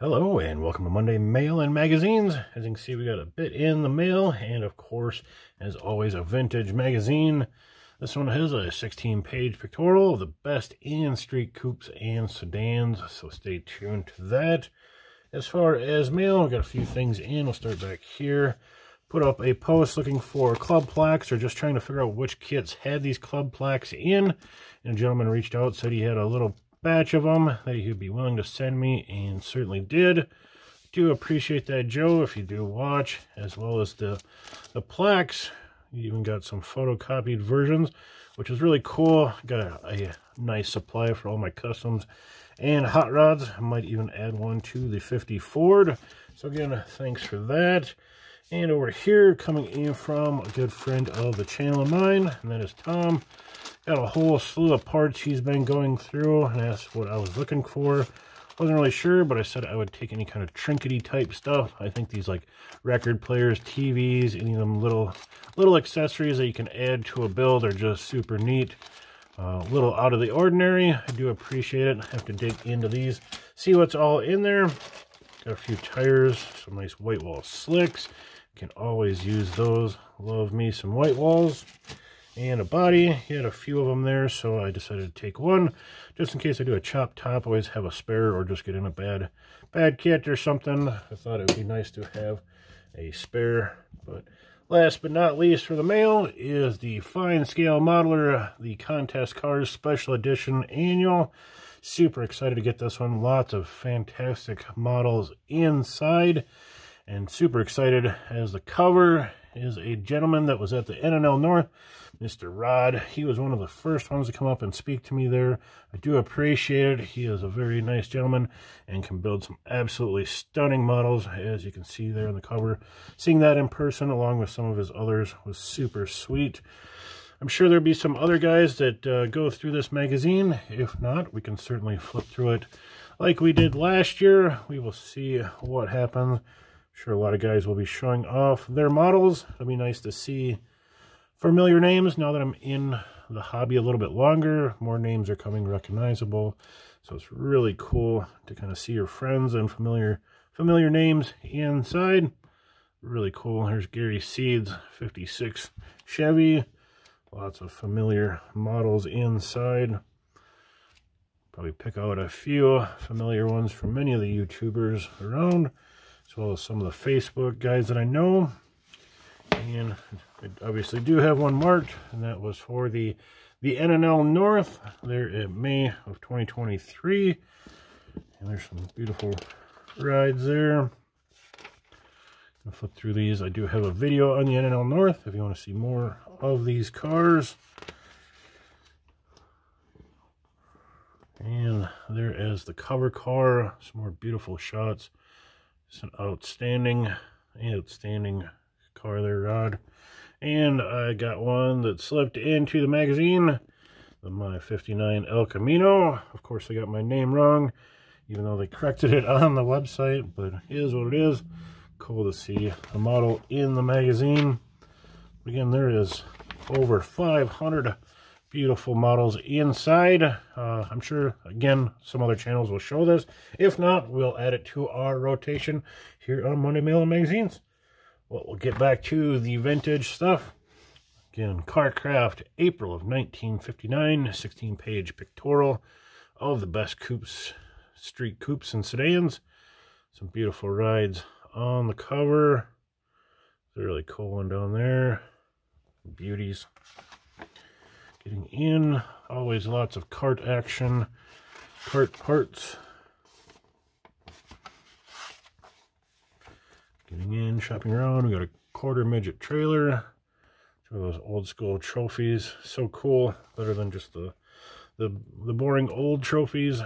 Hello and welcome to Monday Mail and Magazines. As you can see, we got a bit in the mail and of course, as always, a vintage magazine. This one has a 16-page pictorial of the best in street coupes and sedans, so stay tuned to that. As far as mail, we got a few things in. We'll start back here. Put up a post looking for club plaques or just trying to figure out which kits had these club plaques in. And a gentleman reached out, said he had a little batch of them that he'd be willing to send me and certainly did. Do appreciate that, Joe, if you do watch, as well as the, the plaques. You even got some photocopied versions, which is really cool. Got a, a nice supply for all my customs and hot rods. I might even add one to the 50 Ford. So again, thanks for that. And over here, coming in from a good friend of the channel of mine, and that is Tom. Got a whole slew of parts he's been going through, and that's what I was looking for. Wasn't really sure, but I said I would take any kind of trinkety type stuff. I think these like record players, TVs, any of them little little accessories that you can add to a build are just super neat. A uh, little out of the ordinary. I do appreciate it. I have to dig into these, see what's all in there. Got a few tires, some nice white wall slicks. Can always use those. Love me some white walls and a body. He had a few of them there, so I decided to take one. Just in case I do a chop top, always have a spare or just get in a bad bad kit or something. I thought it would be nice to have a spare. But last but not least for the mail is the FineScale Modeler, the Contest Cars Special Edition Annual. Super excited to get this one. Lots of fantastic models inside. And super excited as the cover is a gentleman that was at the NNL North Mr. Rod. He was one of the first ones to come up and speak to me there. I do appreciate it. He is a very nice gentleman and can build some absolutely stunning models, as you can see there on the cover. Seeing that in person, along with some of his others, was super sweet. I'm sure there'll be some other guys that uh, go through this magazine. If not, we can certainly flip through it like we did last year. We will see what happens. Sure a lot of guys will be showing off their models. It'll be nice to see familiar names now that I'm in the hobby a little bit longer. More names are coming recognizable. So it's really cool to kind of see your friends and familiar familiar names inside. Really cool. Here's Gary Seeds 56 Chevy. Lots of familiar models inside. Probably pick out a few familiar ones from many of the YouTubers around, as well as some of the Facebook guys that I know. And I obviously do have one marked, and that was for the the NNL North there in May of 2023. And there's some beautiful rides there. I'll flip through these. I do have a video on the NNL North if you want to see more of these cars. And there is the cover car. Some more beautiful shots. It's an outstanding, outstanding car there, Rod. And I got one that slipped into the magazine, the My 59 El Camino. Of course, I got my name wrong, even though they corrected it on the website, but it is what it is. Cool to see a model in the magazine. Again, there is over 500 beautiful models inside. Uh, I'm sure, again, some other channels will show this. If not, we'll add it to our rotation here on Monday Mail and Magazines. Well, we'll get back to the vintage stuff. Again, Car Craft, April of 1959, 16-page pictorial of the best coupes, street coupes and sedans. Some beautiful rides on the cover. It's a really cool one down there. Beauties. Getting in, always lots of cart action, cart parts. Getting in, shopping around. We got a quarter midget trailer. Some of those old school trophies. So cool. Better than just the the the boring old trophies.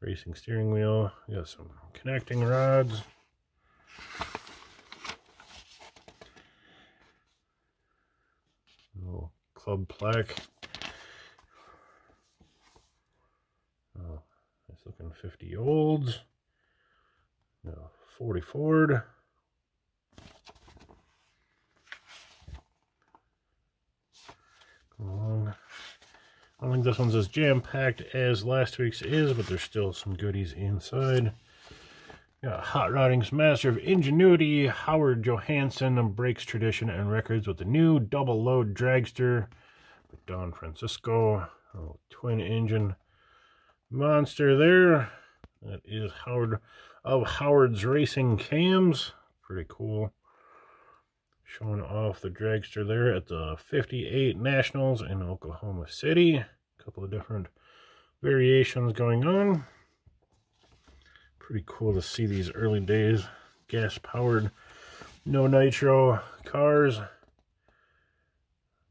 Racing steering wheel. We got some connecting rods. Little club plaque. Oh, nice looking 50 olds. No, 40 Ford. along. I don't think this one's as jam-packed as last week's is, but there's still some goodies inside. Got Hot Rodding's Master of Ingenuity, Howard Johansen breaks tradition and records with the new double load dragster Don Francisco. Oh, twin engine monster there. That is Howard of Howard's Racing Cams. Pretty cool. Showing off the dragster there at the 58 Nationals in Oklahoma City. A couple of different variations going on. Pretty cool to see these early days gas powered, no nitro cars.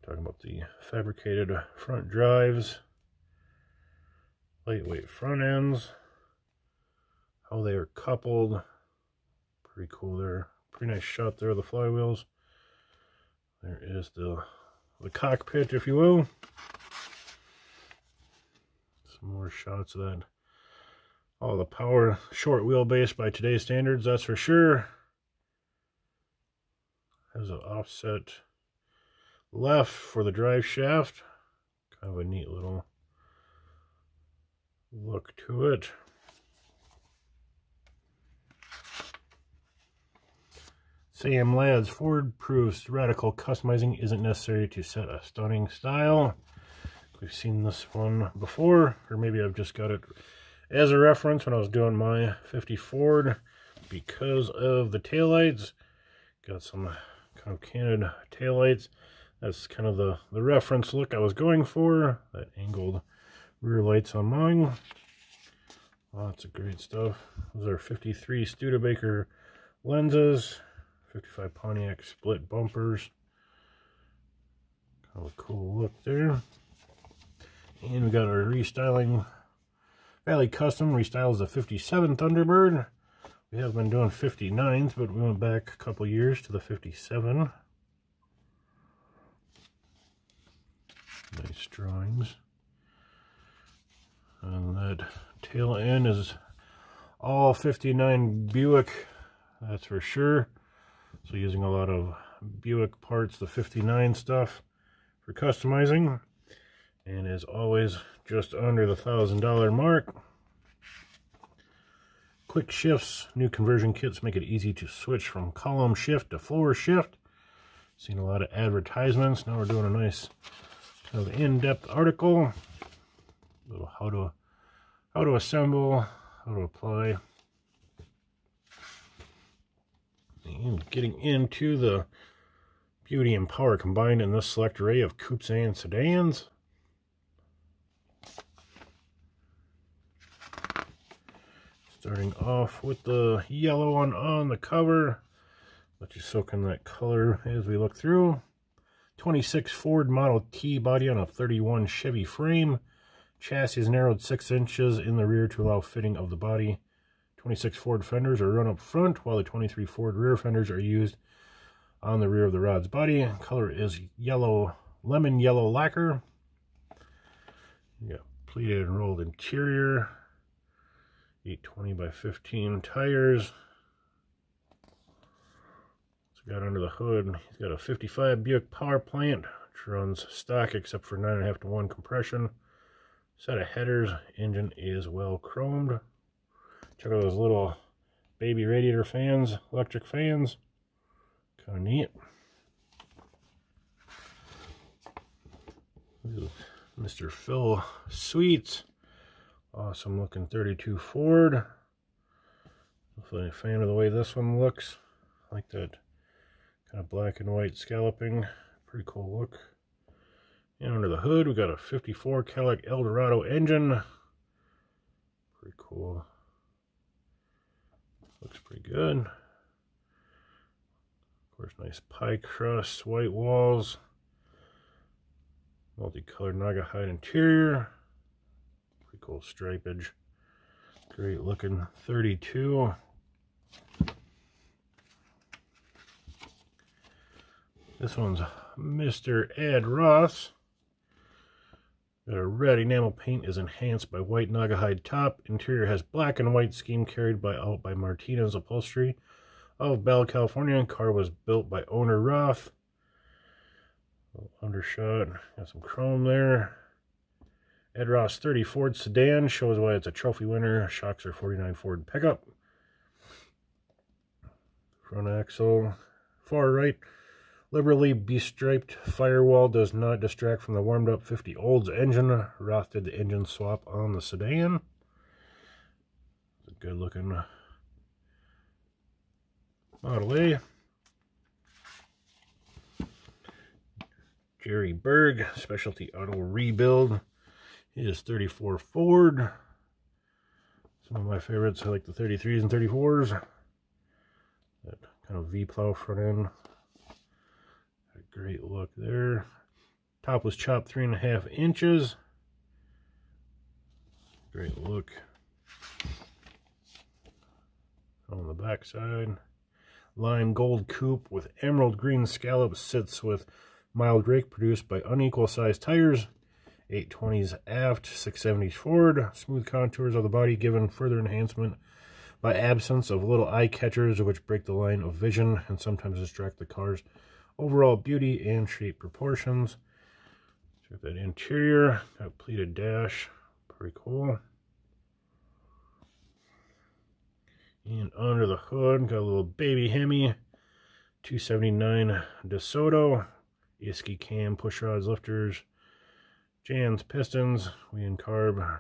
Talking about the fabricated front drives, lightweight front ends, how they are coupled. Pretty cool there. Pretty nice shot there of the flywheels. There is the, the cockpit, if you will. Some more shots of that all the power short wheelbase by today's standards, that's for sure. Has an offset left for the drive shaft. Kind of a neat little look to it. Sam Lads Ford proves radical customizing isn't necessary to set a stunning style. We've seen this one before, or maybe I've just got it as a reference when I was doing my 50 Ford because of the taillights. Got some kind of canted taillights. That's kind of the, the reference look I was going for. That angled rear lights on mine. Lots of great stuff. Those are 53 Studebaker lenses. 55 Pontiac split bumpers. Kind of a cool look there. And we got our restyling Valley Custom restyles the 57 Thunderbird. We have been doing 59s, but we went back a couple years to the 57. Nice drawings. And that tail end is all 59 Buick, that's for sure. So using a lot of Buick parts, the 59 stuff for customizing. And as always, just under the $1,000 mark. Quick shifts, new conversion kits make it easy to switch from column shift to floor shift. Seen a lot of advertisements. Now we're doing a nice kind of in-depth article. A little how to how to assemble, how to apply. And getting into the beauty and power combined in this select array of coupes and sedans. Starting off with the yellow one on the cover. Let you soak in that color as we look through. 26 Ford Model T body on a 31 Chevy frame. Chassis is narrowed 6 inches in the rear to allow fitting of the body. 26 Ford fenders are run up front, while the 23 Ford rear fenders are used on the rear of the rod's body. Color is yellow, lemon yellow lacquer. Got pleated and rolled interior. 820 by 15 tires. What's got under the hood? He's got a 55 Buick power plant, which runs stock except for 9.5 to 1 compression. Set of headers. Engine is well chromed. Check out those little baby radiator fans, electric fans. Kind of neat. Mr. Phil Sweets. Awesome looking 32 Ford. Definitely a fan of the way this one looks. I like that kind of black and white scalloping. Pretty cool look. And under the hood, we got a 54 Cadillac Eldorado engine. Pretty cool. Looks pretty good. Of course, nice pie crust, white walls. Multicolored Naugahyde interior cool stripage. Great looking 32. This one's Mr. Ed Ross. The red enamel paint is enhanced by white Naugahyde top. Interior has black and white scheme carried by out by Martinez Upholstery of Bell, California. Car was built by owner Roth. Undershot, got some chrome there. Ed Ross 30 Ford sedan shows why it's a trophy winner. Shocks are 49 Ford pickup. front axle. Far right, liberally bestriped firewall does not distract from the warmed up 50 olds engine. Roth did the engine swap on the sedan. It's a good looking Model A. Jerry Berg, Specialty Auto Rebuild. He is 34 Ford. Some of my favorites, I like the 33s and 34s. That kind of V-plow front end. A great look there. Top was chopped three and a half inches. Great look. On the back side. Lime gold coupe with emerald green scallops sits with mild rake produced by unequal sized tires. 820s aft, 670s forward. Smooth contours of the body given further enhancement by absence of little eye catchers which break the line of vision and sometimes distract the car's overall beauty and shape proportions. Check that interior, got pleated dash, pretty cool. And under the hood, got a little baby Hemi, 279 DeSoto, Isky cam, push rods, lifters, Jahns pistons, Weiand carb.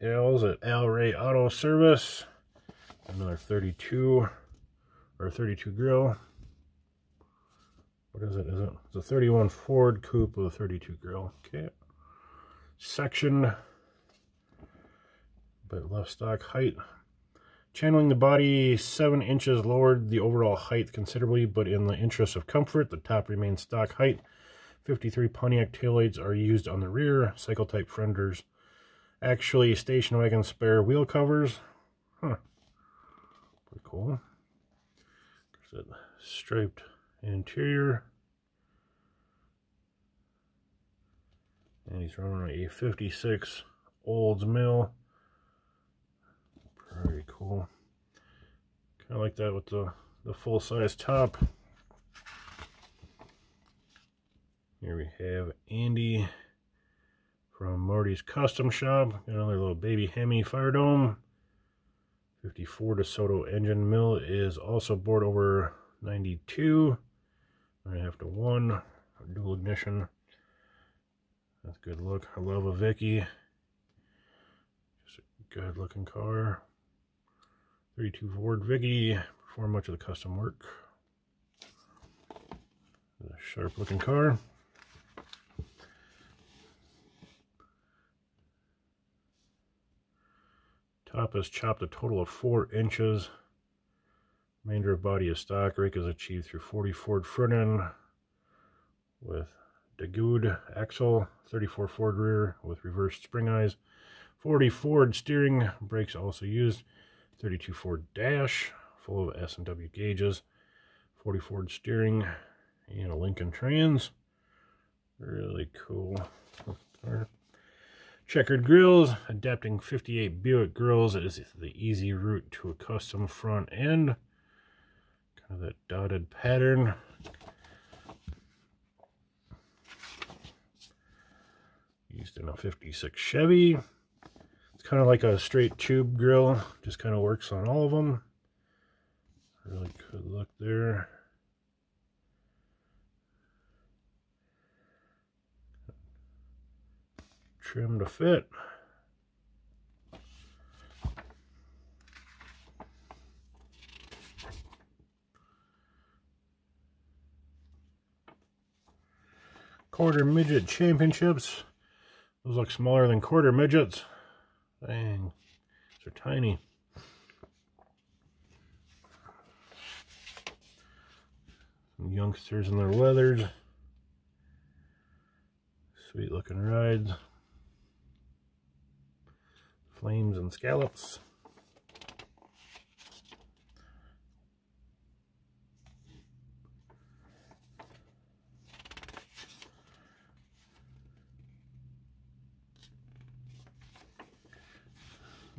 L's at Al Ray Auto Service. Another 32 or 32 grill. What is it? Is it? It's a 31 Ford Coupe with a 32 grill. Okay. Section, but left stock height Channeling the body 7 inches lowered the overall height considerably, but in the interest of comfort, the top remains stock height. 53 Pontiac taillights are used on the rear, cycle type fenders. Actually, station wagon spare wheel covers. Huh. Pretty cool. There's that striped interior. And he's running a 56 Olds Mill. Cool. Kind of like that with the, the full-size top. Here we have Andy from Marty's Custom Shop. Got another little baby Hemi Firedome. 54 DeSoto engine mill is also bored over 92. I have to one dual ignition. That's a good look. I love a Vicky. Just a good looking car. 32 Ford Vicky, perform much of the custom work. A sharp looking car. Top is chopped a total of 4 inches. Remainder of body is stock. Rake is achieved through 40 Ford front end with Dagude axle, 34 Ford rear with reversed spring eyes, 40 Ford steering, brakes also used. 32 Ford dash, full of S&W gauges, 40 Ford steering, and a Lincoln trans. Really cool. Checkered grills, adapting 58 Buick grills is the easy route to a custom front end. Kind of that dotted pattern. Used in a 56 Chevy kind of like a straight tube grill just kind of works on all of them. Really good look there. Trim to fit. Quarter midget championships. Those look smaller than quarter midgets Dang, they're tiny. Some youngsters in their leathers. Sweet looking rides. Flames and scallops.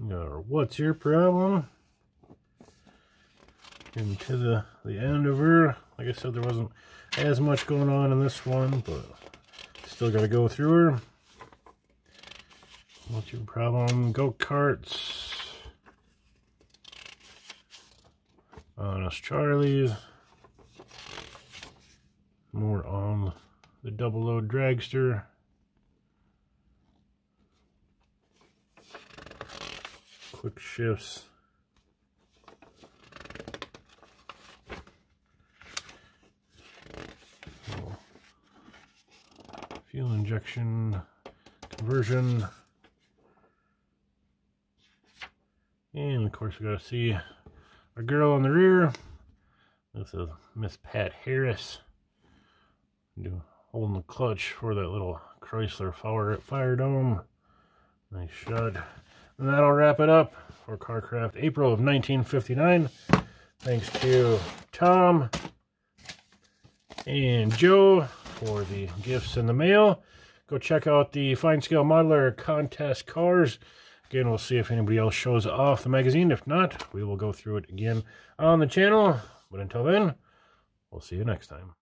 Or what's your problem? Into the, the end of her. Like I said, there wasn't as much going on in this one, but still got to go through her. What's your problem? Go-karts. Honest Charlie's. More on the double load dragster. Quick shifts. Fuel injection conversion. And of course we gotta see our girl on the rear. This is Miss Pat Harris. Do holding the clutch for that little Chrysler Fire, fire Dome. Nice shot. And that'll wrap it up for Car Craft April of 1959. Thanks to Tom and Joe for the gifts in the mail. Go check out the FineScale Modeler contest cars. Again, we'll see if anybody else shows off the magazine. If not, we will go through it again on the channel. But until then, we'll see you next time.